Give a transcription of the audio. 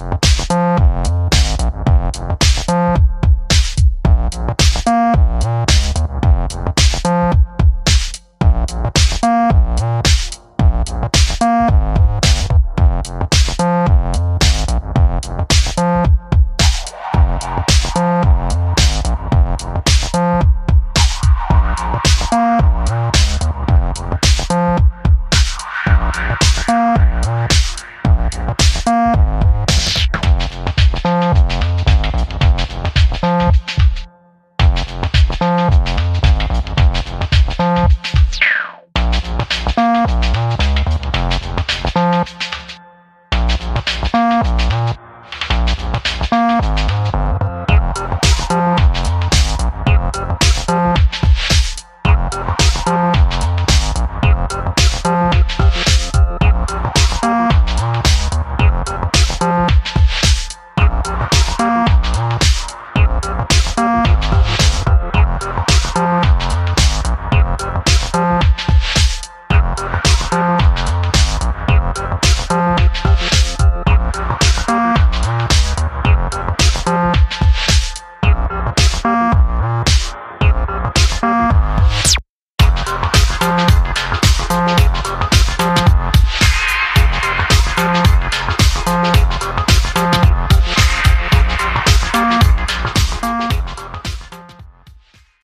Mm-hmm.